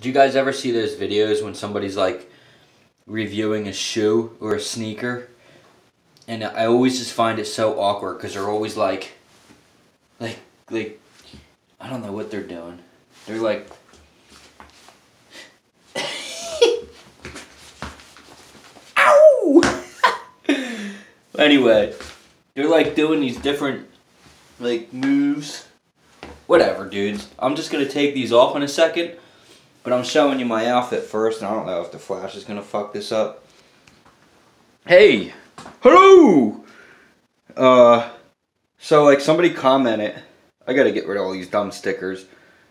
Do you guys ever see those videos when somebody's like reviewing a shoe or a sneaker? And I always just find it so awkward because they're always like, like, like, I don't know what they're doing. They're like, ow! anyway, they're like doing these different like moves. Whatever, dudes. I'm just gonna take these off in a second, but I'm showing you my outfit first, and I don't know if the flash is gonna fuck this up. Hey, hello. Uh, so like somebody commented, I gotta get rid of all these dumb stickers.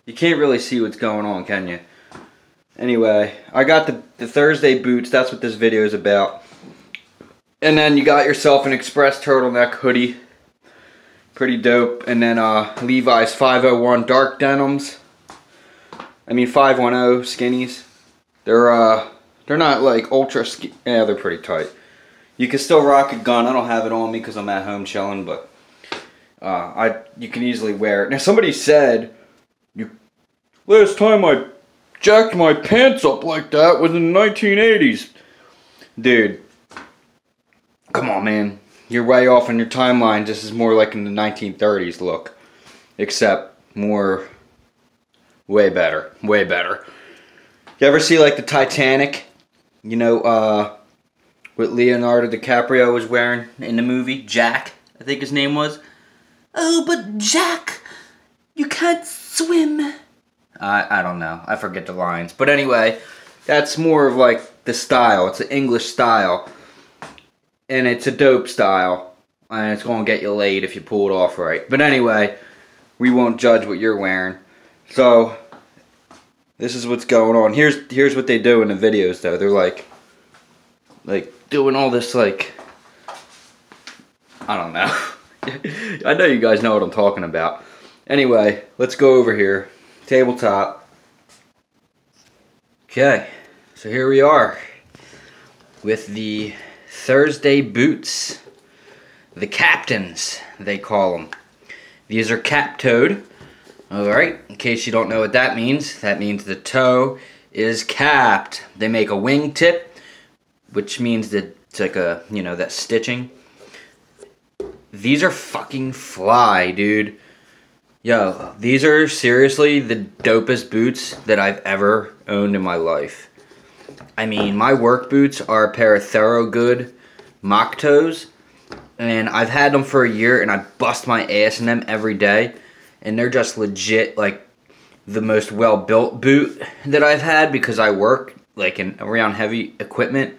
You can't really see what's going on, can you? Anyway, I got the, the Thursday boots. That's what this video is about. And then you got yourself an Express turtleneck hoodie. Pretty dope. And then uh, Levi's 501 dark denims. I mean 510 skinnies. They're uh they're not like ultra skinny. Yeah, they're pretty tight. You can still rock a gun. I don't have it on me because I'm at home chilling, but uh, I you can easily wear it. Now somebody said, "You last time I jacked my pants up like that was in the 1980s." Dude, come on, man. You're way off on your timeline. This is more like in the 1930s look, except more, way better, way better. You ever see like the Titanic? You know, uh, what Leonardo DiCaprio was wearing in the movie? Jack, I think his name was. Oh, but Jack, you can't swim. I, I don't know. I forget the lines. But anyway, that's more of like the style. It's an English style. And it's a dope style. And it's going to get you laid if you pull it off right. But anyway, we won't judge what you're wearing. So, this is what's going on. Here's here's what they do in the videos though. They're like like doing all this like I don't know. I know you guys know what I'm talking about. Anyway, let's go over here. Tabletop. Okay, so here we are with the Thursday boots. The captains, they call them. These are cap-toed. Alright, in case you don't know what that means, that means the toe is capped. They make a wingtip, which means that it's like a, you know, that stitching. These are fucking fly, dude. Yo, these are seriously the dopest boots that I've ever owned in my life. I mean, my work boots are a pair of Thorogood mock toes, and I've had them for a year, and I bust my ass in them every day, and they're just legit, like, the most well-built boot that I've had because I work, like, in around heavy equipment,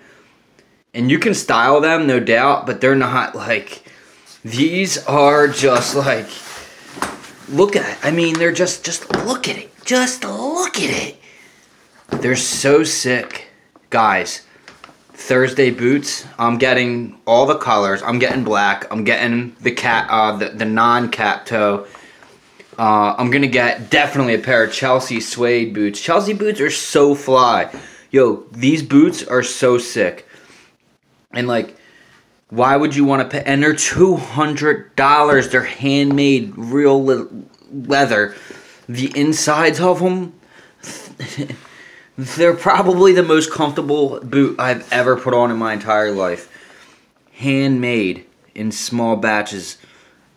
and you can style them, no doubt, but they're not, like, these are just, like, look at it. I mean, they're just, just look at it. Just look at it. They're so sick. Guys, Thursday boots, I'm getting all the colors. I'm getting black. I'm getting the cat, uh, the, the non-cap toe. Uh, I'm gonna get definitely a pair of Chelsea suede boots. Chelsea boots are so fly. Yo, these boots are so sick. And like, why would you want to pay? And they're two hundred dollars. They're handmade, real le leather. The insides of them, they're probably the most comfortable boot I've ever put on in my entire life. Handmade in small batches.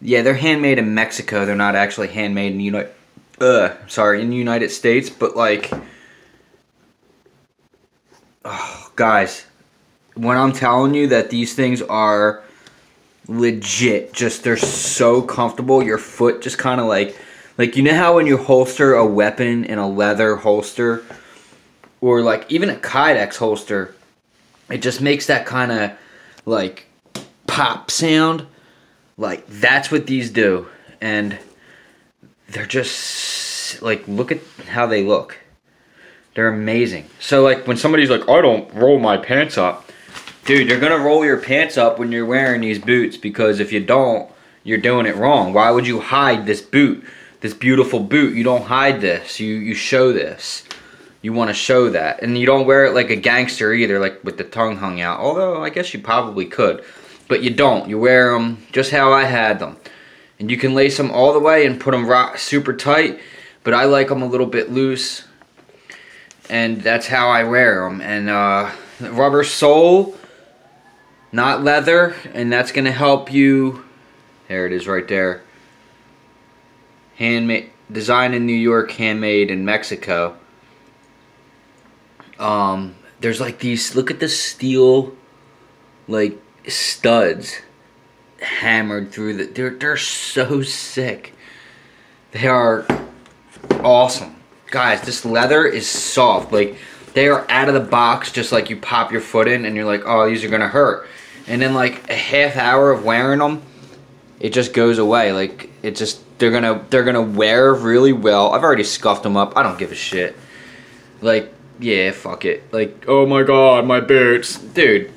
Yeah, they're handmade in Mexico. They're not actually handmade in United. Uh, sorry, in the United States. But like, oh, guys, when I'm telling you that these things are legit, just they're so comfortable. Your foot just kind of like, like you know how when you holster a weapon in a leather holster, or like even a Kydex holster, it just makes that kind of like pop sound. Like that's what these do, and they're just like look at how they look. They're amazing. So like when somebody's like, I don't roll my pants up. Dude, you're gonna roll your pants up when you're wearing these boots because if you don't, you're doing it wrong. Why would you hide this boot? This beautiful boot. You don't hide this. You you show this. You want to show that. And you don't wear it like a gangster either, like with the tongue hung out. Although, I guess you probably could. But you don't. You wear them just how I had them. And you can lace them all the way and put them rock super tight. But I like them a little bit loose. and that's how I wear them. And uh, rubber sole, not leather, and that's gonna help you. There it is, right there. Handmade, designed in New York, handmade in Mexico. Um, there's like these. Look at the steel, like studs, hammered through the. They're they're so sick. They are awesome. Guys, this leather is soft. Like, they are out of the box just like you pop your foot in and you're like, oh, these are going to hurt. And then like a half hour of wearing them, it just goes away. Like, it just, they're going to, they're going to wear really well. I've already scuffed them up. I don't give a shit. Like, yeah, fuck it. Like, oh my god, my boots. Dude,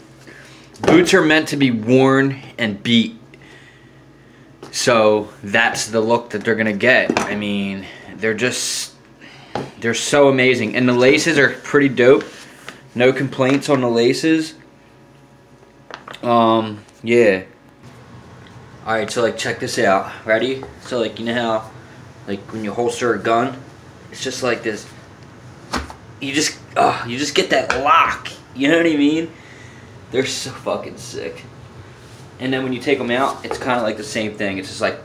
boots are meant to be worn and beat so that's the look that they're gonna get. I mean, they're just, they're so amazing. And the laces are pretty dope. No complaints on the laces. Um, yeah. Alright, so like check this out. Ready? So like, you know how, like when you holster a gun, it's just like this, you just, oh, you just get that lock. You know what I mean? They're so fucking sick and then when you take them out, it's kind of like the same thing. It's just like,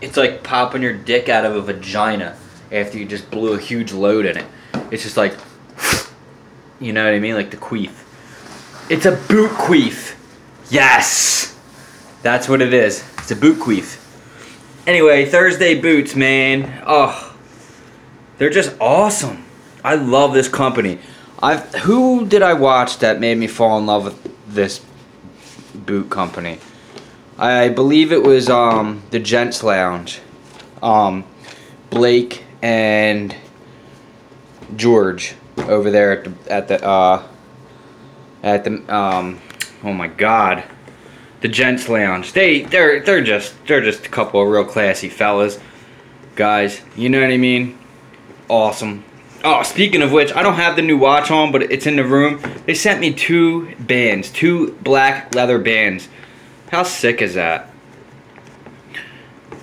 it's like popping your dick out of a vagina after you just blew a huge load in it. It's just like, you know what I mean? Like the queef. It's a boot queef. Yes! That's what it is. It's a boot queef. Anyway, Thursday boots, man. Oh, they're just awesome. I love this company. I've who did I watch that made me fall in love with this boot company. I believe it was um, the Gents Lounge. Um, Blake and George over there at the at the uh, at the um, oh my god, the Gents Lounge. They they're they're just they're just a couple of real classy fellas, guys. You know what I mean? Awesome. Oh, speaking of which, I don't have the new watch on, but it's in the room. They sent me two bands, two black leather bands. How sick is that?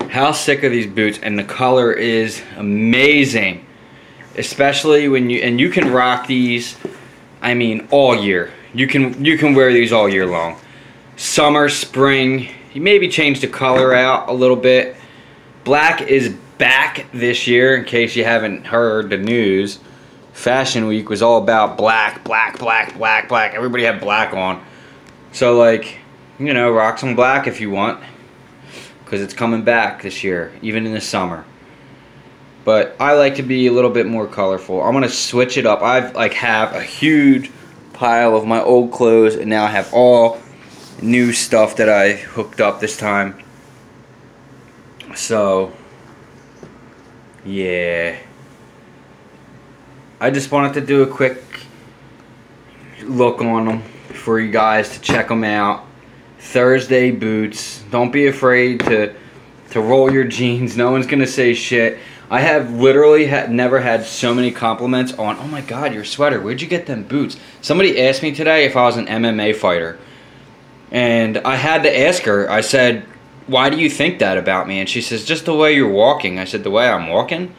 How sick are these boots? And the color is amazing. Especially when you, and you can rock these, I mean, all year. You can, you can wear these all year long. Summer, spring, you maybe change the color out a little bit. Black is back this year, in case you haven't heard the news. Fashion Week was all about black, black, black, black, black. Everybody had black on. So, like, you know, rock some black if you want. Because it's coming back this year, even in the summer. But I like to be a little bit more colorful. I'm going to switch it up. I've, like, have a huge pile of my old clothes. And now I have all new stuff that I hooked up this time. So, yeah. I just wanted to do a quick look on them for you guys to check them out. Thursday boots. Don't be afraid to to roll your jeans. No one's gonna say shit. I have literally had never had so many compliments on. Oh my god, your sweater. Where'd you get them boots? Somebody asked me today if I was an MMA fighter, and I had to ask her. I said, why do you think that about me? And she says, just the way you're walking. I said, the way I'm walking?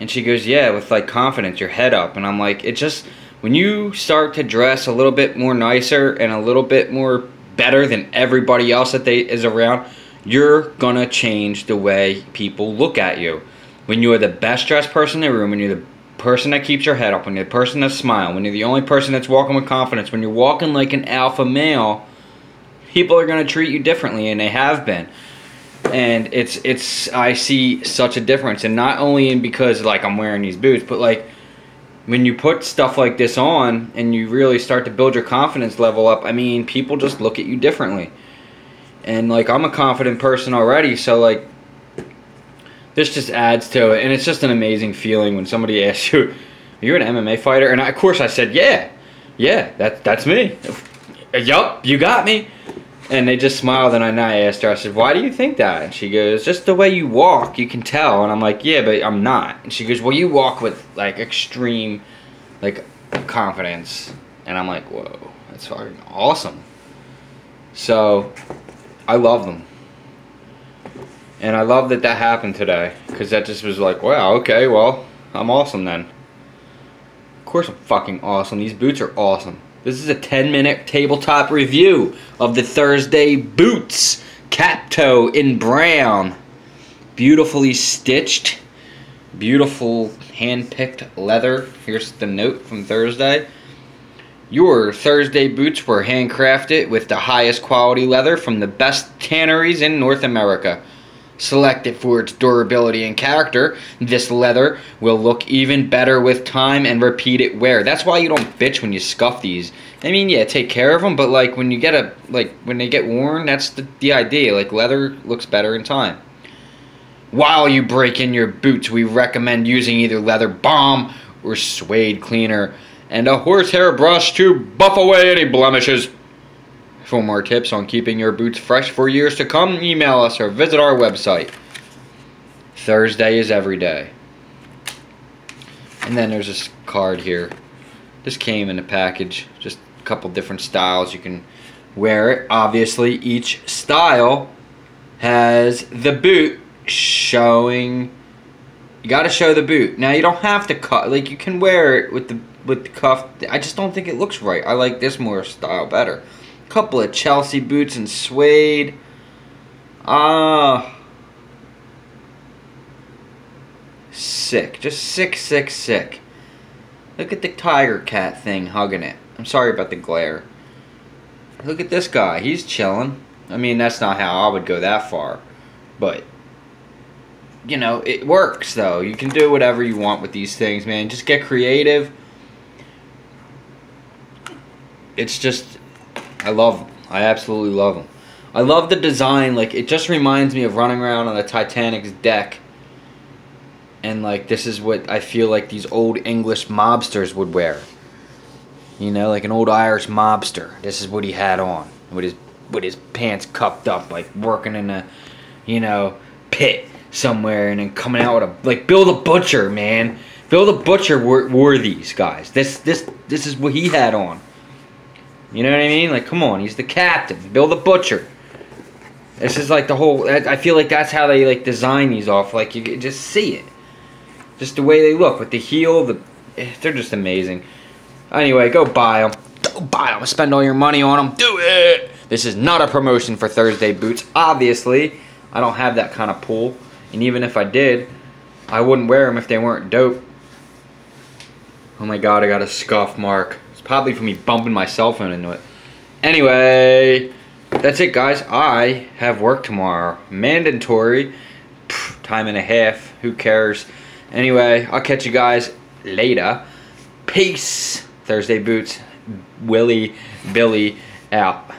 And she goes, yeah, with like confidence, your head up. And I'm like, it just, when you start to dress a little bit more nicer and a little bit more better than everybody else that they is around, you're gonna change the way people look at you. When you are the best dressed person in the room, when you're the person that keeps your head up, when you're the person that smiles, when you're the only person that's walking with confidence, when you're walking like an alpha male, people are going to treat you differently, and they have been. And it's it's I see such a difference, and not only in because like I'm wearing these boots, but like when you put stuff like this on and you really start to build your confidence level up. I mean, people just look at you differently. And like I'm a confident person already, so like this just adds to it, and it's just an amazing feeling when somebody asks you, "Are "You're an MMA fighter," and I, of course I said, "Yeah, yeah, that that's me." Yup, you got me. And they just smiled, and I asked her, I said, why do you think that? And she goes, just the way you walk, you can tell. And I'm like, yeah, but I'm not. And she goes, well, you walk with, like, extreme, like, confidence. And I'm like, whoa, that's fucking awesome. So, I love them. And I love that that happened today. Because that just was like, wow, okay, well, I'm awesome then. Of course I'm fucking awesome. These boots are awesome. This is a 10 minute tabletop review of the Thursday boots. Cap toe in brown. Beautifully stitched. Beautiful hand-picked leather. Here's the note from Thursday. Your Thursday boots were handcrafted with the highest quality leather from the best tanneries in North America. Selected for its durability and character, this leather will look even better with time and repeated wear. That's why you don't bitch when you scuff these. I mean, yeah, take care of them, but like when you get a like when they get worn, that's the, the idea. Like leather looks better in time. While you break in your boots, we recommend using either leather balm or suede cleaner and a horsehair brush to buff away any blemishes. For more tips on keeping your boots fresh for years to come, email us or visit our website. Thursday is every day. And then there's this card here. This came in a package, just a couple different styles. You can wear it. Obviously, each style has the boot showing. You got to show the boot. Now you don't have to cut. Like you can wear it with the with the cuff. I just don't think it looks right. I like this more style better couple of Chelsea boots and suede. Ah. Uh, sick. Just sick, sick, sick. Look at the tiger cat thing hugging it. I'm sorry about the glare. Look at this guy. He's chilling. I mean, that's not how I would go that far. But, you know, it works, though. You can do whatever you want with these things, man. Just get creative. It's just I love them. I absolutely love them. I love the design. Like, it just reminds me of running around on the Titanic's deck. And, like, this is what I feel like these old English mobsters would wear. You know, like an old Irish mobster. This is what he had on. With his, with his pants cupped up, like, working in a, you know, pit somewhere. And then coming out with a, like, Bill the Butcher, man. Bill the Butcher wore, wore these guys. This, this, this is what he had on. You know what I mean? Like, come on, he's the captain. Bill the Butcher. This is like the whole. I feel like that's how they like design these off. Like you just see it, just the way they look with the heel. The eh, they're just amazing. Anyway, go buy them. Go buy them. Spend all your money on them. Do it. This is not a promotion for Thursday boots. Obviously, I don't have that kind of pull, and even if I did, I wouldn't wear them if they weren't dope. Oh my god, I got a scuff mark. Probably from me bumping my cell phone into it. Anyway, that's it, guys. I have work tomorrow. Mandatory. Time and a half. Who cares? Anyway, I'll catch you guys later. Peace. Thursday Boots. Willie, Billy, out.